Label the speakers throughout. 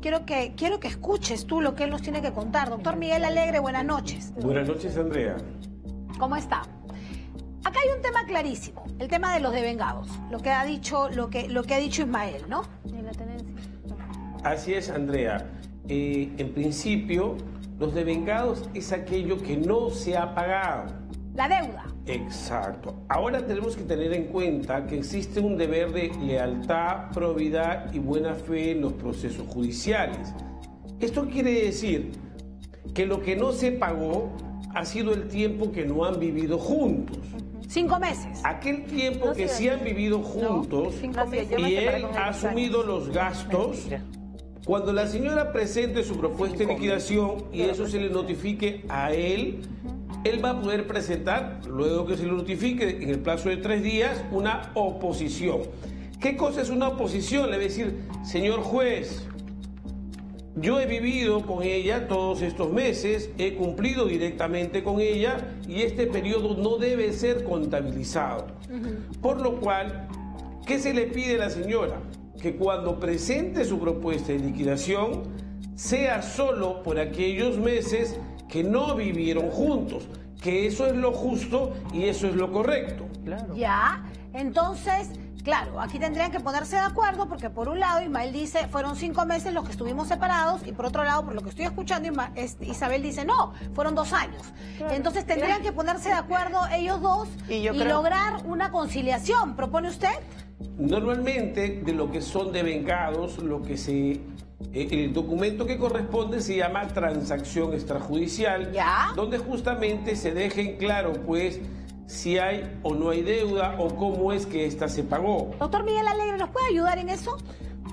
Speaker 1: quiero que, quiero que escuches tú lo que él nos tiene que contar. Doctor Miguel Alegre, buenas noches.
Speaker 2: Buenas noches, Andrea.
Speaker 1: ¿Cómo está? Acá hay un tema clarísimo, el tema de los devengados, lo que ha dicho, lo que, lo que ha dicho Ismael, ¿no?
Speaker 2: Así es, Andrea. Eh, en principio, los devengados es aquello que no se ha pagado.
Speaker 1: La deuda.
Speaker 2: Exacto. Ahora tenemos que tener en cuenta que existe un deber de lealtad, probidad y buena fe en los procesos judiciales. Esto quiere decir que lo que no se pagó ha sido el tiempo que no han vivido juntos.
Speaker 1: Cinco meses.
Speaker 2: Aquel tiempo que sí han vivido juntos y él ha asumido los gastos. Cuando la señora presente su propuesta de liquidación y eso se le notifique a él, él va a poder presentar, luego que se le notifique en el plazo de tres días, una oposición. ¿Qué cosa es una oposición? Le va a decir, señor juez, yo he vivido con ella todos estos meses, he cumplido directamente con ella y este periodo no debe ser contabilizado. Por lo cual, ¿qué se le pide a la señora? Que cuando presente su propuesta de liquidación sea solo por aquellos meses que no vivieron juntos, que eso es lo justo y eso es lo correcto.
Speaker 1: Ya, entonces Claro, aquí tendrían que ponerse de acuerdo porque por un lado Ismael dice fueron cinco meses los que estuvimos separados y por otro lado, por lo que estoy escuchando, Isabel dice no, fueron dos años. Entonces tendrían que ponerse de acuerdo ellos dos y, lograr una conciliación. ¿Propone usted?
Speaker 2: Normalmente de lo que son devengados, lo que se el documento que corresponde se llama transacción extrajudicial,
Speaker 1: ¿Ya?
Speaker 2: donde justamente se dejen claro, pues, si hay o no hay deuda o cómo es que ésta se pagó.
Speaker 1: Doctor Miguel Alegre, ¿nos puede ayudar en eso?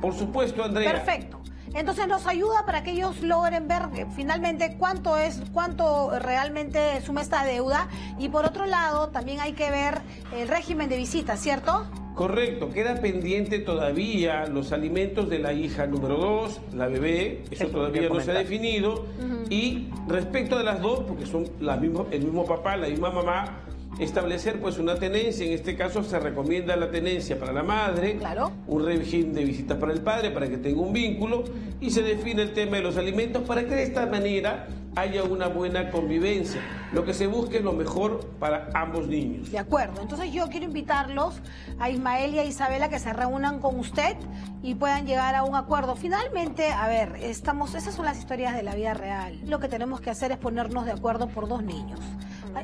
Speaker 2: Por supuesto, Andrea.
Speaker 1: Perfecto. Entonces nos ayuda para que ellos logren ver eh, finalmente cuánto es, cuánto realmente suma esta deuda. Y por otro lado, también hay que ver el régimen de visita, ¿cierto?
Speaker 2: Correcto, queda pendiente todavía los alimentos de la hija número dos, la bebé, eso todavía no se ha definido. Y respecto de las dos, porque son las mismas, el mismo papá, la misma mamá, establecer pues una tenencia, en este caso se recomienda la tenencia para la madre,
Speaker 1: claro.
Speaker 2: un régimen de visita para el padre para que tenga un vínculo y se define el tema de los alimentos para que de esta manera haya una buena convivencia. Lo que se busque es lo mejor para ambos niños.
Speaker 1: De acuerdo, entonces yo quiero invitarlos a Ismael y a Isabela que se reúnan con usted y puedan llegar a un acuerdo. Finalmente, a ver, estamos, esas son las historias de la vida real. Lo que tenemos que hacer es ponernos de acuerdo por dos niños.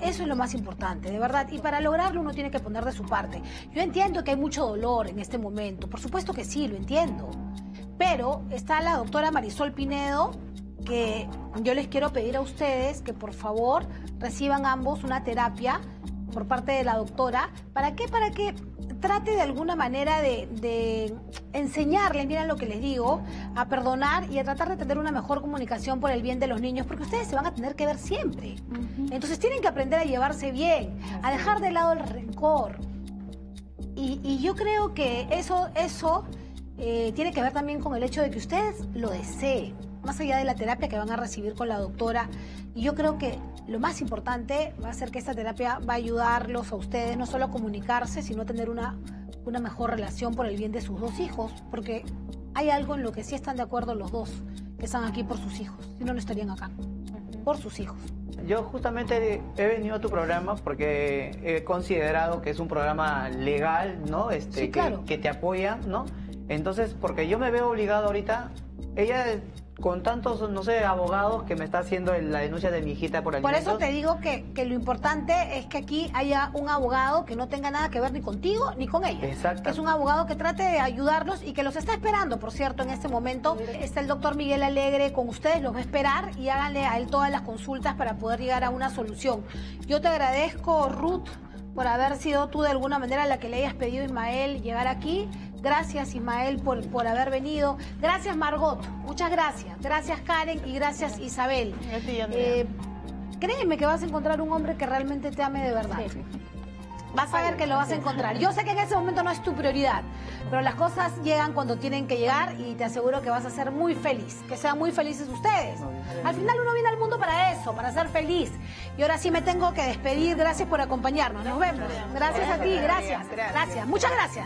Speaker 1: Eso es lo más importante, de verdad. Y para lograrlo uno tiene que poner de su parte. Yo entiendo que hay mucho dolor en este momento, por supuesto que sí, lo entiendo. Pero está la doctora Marisol Pinedo, que yo les quiero pedir a ustedes que por favor reciban ambos una terapia por parte de la doctora. ¿Para qué? Para que trate de alguna manera de, enseñarles, miren lo que les digo, a perdonar y a tratar de tener una mejor comunicación por el bien de los niños, porque ustedes se van a tener que ver siempre. Entonces tienen que aprender a llevarse bien, a dejar de lado el rencor. Y, yo creo que eso, eso eh, tiene que ver también con el hecho de que ustedes lo deseen más allá de la terapia que van a recibir con la doctora. Y yo creo que lo más importante va a ser que esta terapia va a ayudarlos a ustedes no solo a comunicarse, sino a tener una, una mejor relación por el bien de sus dos hijos, porque hay algo en lo que sí están de acuerdo los dos, que están aquí por sus hijos, si no, no estarían acá, por sus hijos.
Speaker 3: Yo justamente he venido a tu programa porque he considerado que es un programa legal, ¿no? Este, que, que te apoya, ¿no? Entonces, porque yo me veo obligado ahorita, ella con tantos, no sé, abogados que me está haciendo la denuncia de mi hijita por alimentos.
Speaker 1: Por eso te digo que, que, lo importante es que aquí haya un abogado que no tenga nada que ver ni contigo ni con ella.
Speaker 3: Exacto.
Speaker 1: Que es un abogado que trate de ayudarlos y que los está esperando, por cierto, en este momento. Está el doctor Miguel Alegre con ustedes, los va a esperar y háganle a él todas las consultas para poder llegar a una solución. Yo te agradezco, Ruth por haber sido tú de alguna manera la que le hayas pedido a Ismael llegar aquí. Gracias Ismael por, por haber venido. Gracias Margot, muchas gracias. Gracias Karen y gracias Isabel. Eh, créeme que vas a encontrar un hombre que realmente te ame de verdad. Vas a ver que lo vas a encontrar. Yo sé que en ese momento no es tu prioridad, pero las cosas llegan cuando tienen que llegar y te aseguro que vas a ser muy feliz, que sean muy felices ustedes. Al final uno viene al mundo para eso, para ser feliz. Y ahora sí me tengo que despedir. Gracias por acompañarnos. Nos vemos. Gracias a ti, gracias. Gracias. Muchas gracias.